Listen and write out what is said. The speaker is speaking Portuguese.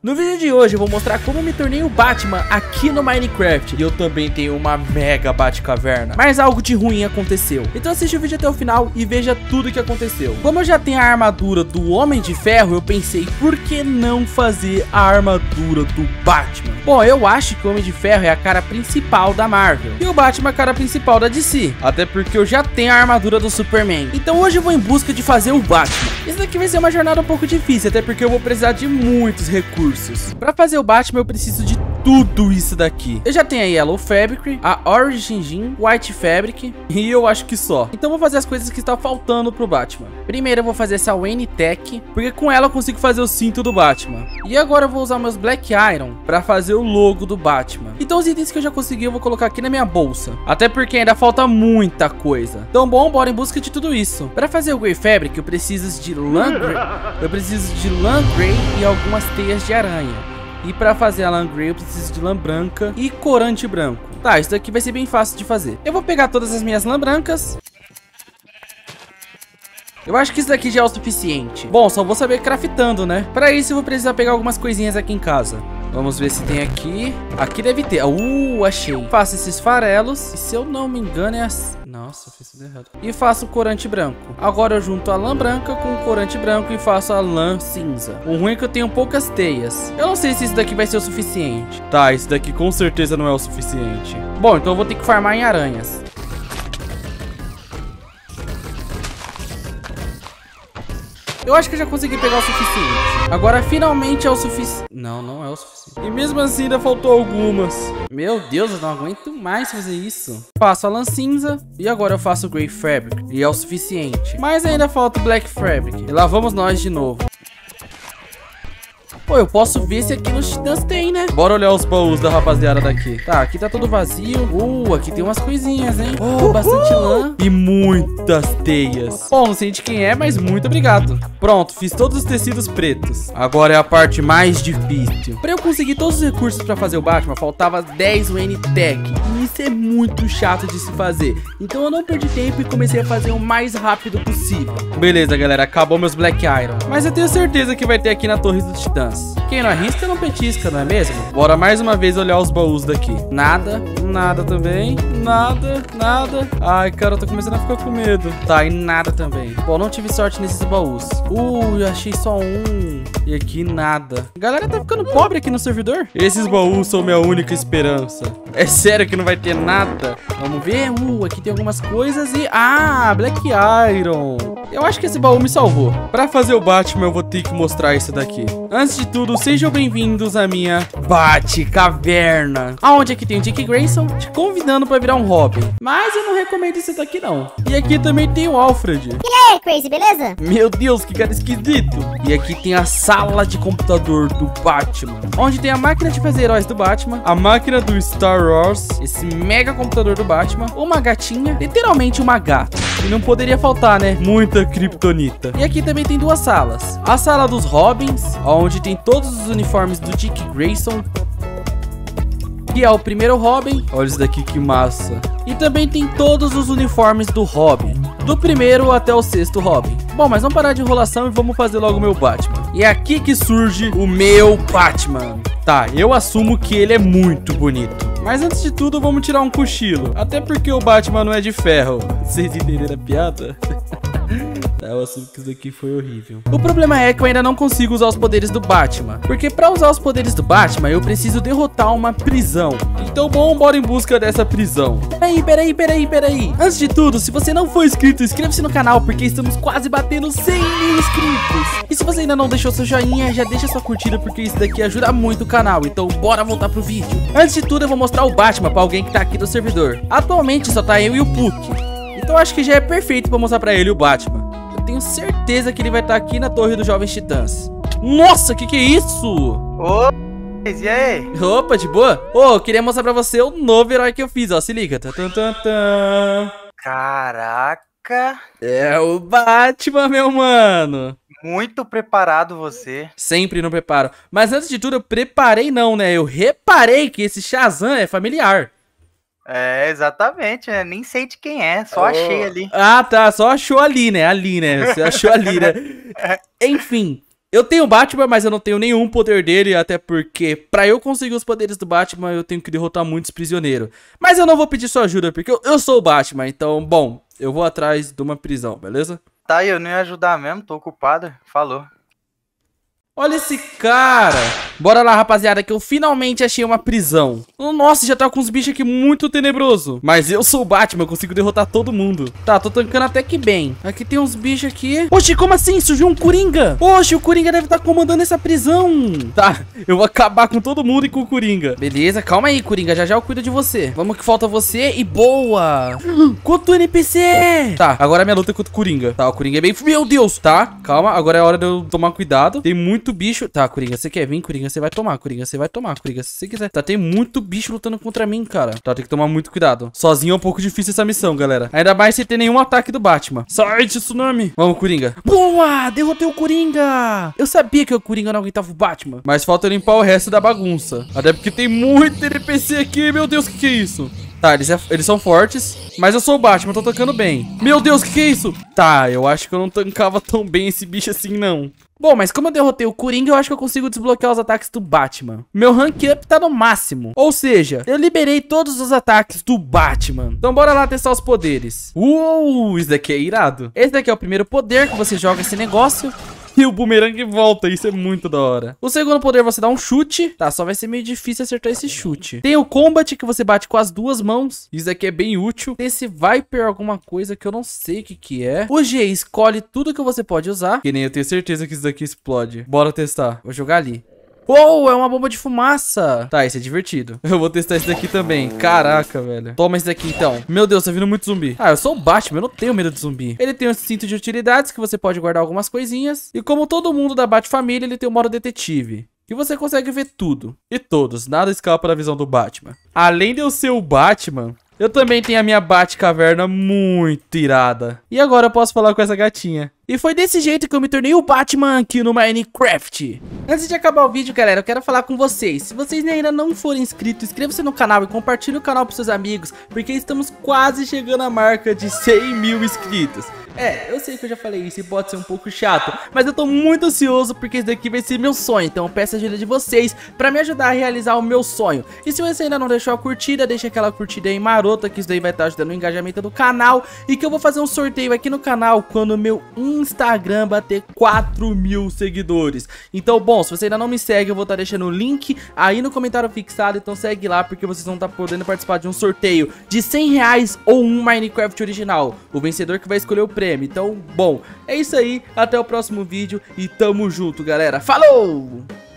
No vídeo de hoje eu vou mostrar como me tornei o Batman aqui no Minecraft. E eu também tenho uma mega Batcaverna. Mas algo de ruim aconteceu. Então assiste o vídeo até o final e veja tudo o que aconteceu. Como eu já tenho a armadura do Homem de Ferro Eu pensei, por que não fazer a armadura do Batman? Bom, eu acho que o Homem de Ferro é a cara principal da Marvel. E o Batman é a cara principal da DC Até porque eu já tenho a armadura do Superman. Então hoje eu vou em busca de fazer o Batman. Isso daqui vai ser uma jornada um pouco difícil Até porque eu vou precisar de muitos recursos. Pra fazer o Batman eu preciso de tudo isso daqui. Eu já tenho a Yellow Fabric, a Orange Engine, White Fabric e eu acho que só. Então vou fazer as coisas que estão faltando pro Batman. Primeiro eu vou fazer essa Wayne Tech, porque com ela eu consigo fazer o cinto do Batman. E agora eu vou usar meus Black Iron para fazer o logo do Batman. Então os itens que eu já consegui eu vou colocar aqui na minha bolsa. Até porque ainda falta muita coisa. Então bom, bora em busca de tudo isso. Para fazer o Grey Fabric eu preciso de grey, eu preciso de lã grey e algumas teias de aranha. E para fazer a lã grey eu preciso de lã branca e corante branco. Tá, isso daqui vai ser bem fácil de fazer. Eu vou pegar todas as minhas lã brancas. Eu acho que isso daqui já é o suficiente. Bom, só vou saber craftando, né? Para isso eu vou precisar pegar algumas coisinhas aqui em casa. Vamos ver se tem aqui. Aqui deve ter. Uh, achei. Faço esses farelos. E se eu não me engano é assim. Nossa, fiz tudo errado. E faço o corante branco. Agora eu junto a lã branca com o corante branco e faço a lã cinza. O ruim é que eu tenho poucas teias. Eu não sei se isso daqui vai ser o suficiente. Tá, isso daqui com certeza não é o suficiente. Bom, então eu vou ter que farmar em aranhas. Eu acho que eu já consegui pegar o suficiente. Agora finalmente é o suficiente. Não, não é o suficiente. E mesmo assim ainda faltou algumas. Meu Deus, eu não aguento mais fazer isso. Faço a lã cinza e agora eu faço o Grey Fabric. E é o suficiente. Mas ainda falta o Black Fabric. E lá vamos nós de novo. Pô, eu posso ver se aqui nos titãs tem, né? Bora olhar os baús da rapaziada daqui. Tá, aqui tá tudo vazio. Uh, aqui tem umas coisinhas, hein? Oh, bastante lã. E muitas teias. Bom, não sei de quem é, mas muito obrigado. Pronto, fiz todos os tecidos pretos. Agora é a parte mais difícil. Pra eu conseguir todos os recursos pra fazer o Batman, faltava 10 UN Tech. É muito chato de se fazer. Então eu não perdi tempo e comecei a fazer o mais rápido possível. Beleza, galera, acabou meus Black Iron. Mas eu tenho certeza que vai ter aqui na Torre dos Titãs. Quem não arrisca não petisca, não é mesmo? Bora mais uma vez olhar os baús daqui. Nada, nada também, nada, nada. Ai, cara, eu tô começando a ficar com medo. Tá, e nada também. Bom, não tive sorte nesses baús. Uh, eu achei só um. E aqui nada. A galera tá ficando pobre aqui no servidor. Esses baús são minha única esperança. É sério que não vai ter nada. Vamos ver. Uh, aqui tem algumas coisas e... Ah, Black Iron. Eu acho que esse baú me salvou. Pra fazer o Batman, eu vou ter que mostrar isso daqui. Antes de tudo, sejam bem-vindos à minha Batcaverna. Aonde aqui tem o Dick Grayson te convidando pra virar um Robin. Mas eu não recomendo isso daqui, não. E aqui também tem o Alfred. E aí, Crazy, beleza? Meu Deus, que cara esquisito. E aqui tem a sala de computador do Batman. Onde tem a máquina de fazer heróis do Batman, a máquina do Star Wars, esse mega computador do Batman, uma gatinha, literalmente uma gata. E não poderia faltar, né? Muita kryptonita. E aqui também tem duas salas. A sala dos Robins, onde tem todos os uniformes do Dick Grayson. Que é o primeiro Robin. Olha isso daqui que massa. E também tem todos os uniformes do Robin. Do primeiro até o sexto Robin. Bom, mas vamos parar de enrolação e vamos fazer logo o meu Batman. E é aqui que surge o meu Batman. Tá, eu assumo que ele é muito bonito. Mas antes de tudo, vamos tirar um cochilo. Até porque o Batman não é de ferro. Vocês entenderam a piada? Eu assumo que isso daqui foi horrível. O problema é que eu ainda não consigo usar os poderes do Batman. Porque pra usar os poderes do Batman, eu preciso derrotar uma prisão. Então, bom, bora em busca dessa prisão. Peraí, peraí, peraí, peraí. Antes de tudo, se você não for inscrito, inscreva-se no canal, porque estamos quase batendo 100 mil inscritos. E se você ainda não deixou seu joinha, já deixa sua curtida, porque isso daqui ajuda muito o canal. Então, bora voltar pro vídeo. Antes de tudo, eu vou mostrar o Batman pra alguém que tá aqui no servidor. Atualmente, só tá eu e o Puck. Então acho que já é perfeito pra mostrar pra ele o Batman. Eu tenho certeza que ele vai estar tá aqui na Torre dos Jovens Titãs. Nossa, que que é isso? Ô, e aí? Opa, de boa? Ô, oh, queria mostrar pra você o novo herói que eu fiz, ó. Se liga. Caraca. É o Batman, meu mano. Muito preparado você. Sempre no preparo. Mas antes de tudo, eu preparei não, né? Eu reparei que esse Shazam é familiar. É, exatamente, né? Nem sei de quem é, só oh. achei ali. Ah, tá, só achou ali, né? Ali, né? Você achou ali, né? Enfim, Eu tenho o Batman, mas eu não tenho nenhum poder dele, até porque pra eu conseguir os poderes do Batman, eu tenho que derrotar muitos prisioneiros. Mas eu não vou pedir sua ajuda, porque eu, eu sou o Batman, então, bom, eu vou atrás de uma prisão, beleza? Tá, eu não ia ajudar mesmo, tô ocupado. Falou. Olha esse cara. Bora lá, rapaziada, que eu finalmente achei uma prisão. Nossa, já tá com uns bichos aqui muito tenebroso. Mas eu sou o Batman, eu consigo derrotar todo mundo. Tá, tô tancando até que bem. Aqui tem uns bichos aqui. Oxi, como assim? Surgiu um Coringa. Oxi, o Coringa deve estar tá comandando essa prisão. Tá, eu vou acabar com todo mundo e com o Coringa. Beleza, calma aí, Coringa. Já já eu cuido de você. Vamos que falta você e boa. Quanto NPC? Tá, agora a minha luta é contra o Coringa. Tá, o Coringa é bem... Meu Deus, tá? Calma, agora é hora de eu tomar cuidado. Tem muito bicho. Tá, Coringa, você quer vir, Coringa? Você vai tomar, Coringa. Você vai tomar, Coringa, se você quiser. Tá, tem muito bicho lutando contra mim, cara. Tá, tem que tomar muito cuidado. Sozinho é um pouco difícil essa missão, galera. Ainda mais sem ter nenhum ataque do Batman. Sai de tsunami. Vamos, Coringa. Boa! Derrotei o Coringa! Eu sabia que o Coringa não aguentava o Batman. Mas falta limpar o resto da bagunça. Até porque tem muito NPC aqui. Meu Deus, o que, que é isso? Tá, eles, é, eles são fortes, mas eu sou o Batman, tô tocando bem. Meu Deus, o que, que é isso? Tá, eu acho que eu não tancava tão bem esse bicho assim, não. Bom, mas como eu derrotei o Coringa, eu acho que eu consigo desbloquear os ataques do Batman. Meu rank up tá no máximo. Ou seja, eu liberei todos os ataques do Batman. Então bora lá testar os poderes. Uh, isso daqui é irado. Esse daqui é o primeiro poder que você joga esse negócio e o boomerang volta. Isso é muito da hora. O segundo poder você dá um chute. Tá, só vai ser meio difícil acertar esse chute. Tem o combat que você bate com as duas mãos. Isso aqui é bem útil. Tem esse Viper alguma coisa que eu não sei o que que é. O G escolhe tudo que você pode usar. Que nem eu tenho certeza que isso daqui explode. Bora testar. Vou jogar ali. Uou, é uma bomba de fumaça. Tá, isso é divertido. Eu vou testar esse daqui também. Caraca, velho. Toma esse daqui, então. Meu Deus, tá vindo muito zumbi. Ah, eu sou o Batman, eu não tenho medo de zumbi. Ele tem um cinto de utilidades que você pode guardar algumas coisinhas. E como todo mundo da Bat-família, ele tem o modo detetive. Que você consegue ver tudo. E todos, nada escapa da visão do Batman. Além de eu ser o Batman, eu também tenho a minha Batcaverna muito irada. E agora eu posso falar com essa gatinha. E foi desse jeito que eu me tornei o Batman aqui no Minecraft. Antes de acabar o vídeo, galera, eu quero falar com vocês. Se vocês ainda não forem inscritos, inscreva-se no canal e compartilhe o canal para seus amigos, porque estamos quase chegando à marca de 100 mil inscritos. É, eu sei que eu já falei isso e pode ser um pouco chato, mas eu tô muito ansioso porque esse daqui vai ser meu sonho, então eu peço a ajuda de vocês pra me ajudar a realizar o meu sonho. E se você ainda não deixou a curtida, deixa aquela curtida aí marota, que isso daí vai estar ajudando o engajamento do canal e que eu vou fazer um sorteio aqui no canal quando o meu Instagram bater 4 mil seguidores. Então, bom, se você ainda não me segue, eu vou estar deixando o link aí no comentário fixado, então segue lá porque vocês vão estar podendo participar de um sorteio de 100 reais ou um Minecraft original. O vencedor que vai escolher o prêmio. Então, bom, é isso aí. Até o próximo vídeo e tamo junto, galera. Falou!